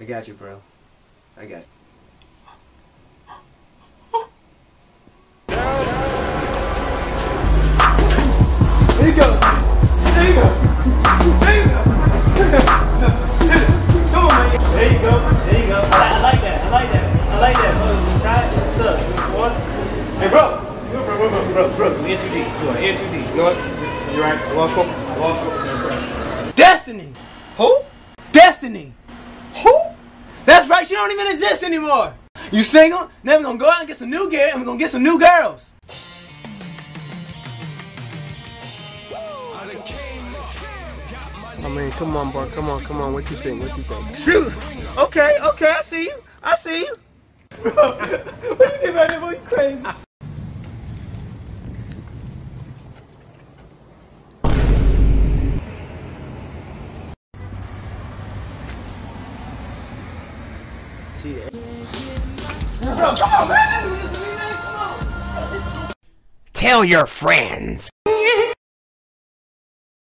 I got you, bro. I got you. There you go. There you go. There you go. Come on, man. There you go. There you go. I, I like that. I like that. I like that. Bro, try it. What's up? Hey, bro. Bro, bro, bro, bro, bro, bro. In too deep. Come on, in too deep. You know what? You're right. I lost focus. I lost focus. Destiny. Who? Destiny. Who? That's right. She don't even exist anymore. You single? Now we're gonna go out and get some new gear, and we're gonna get some new girls. I mean, come on, bro. Come on, come on. What you think? What you think? Shoot. Okay, okay, I see you. I see you. Bro, what you think about that boy? You crazy. Tell your friends.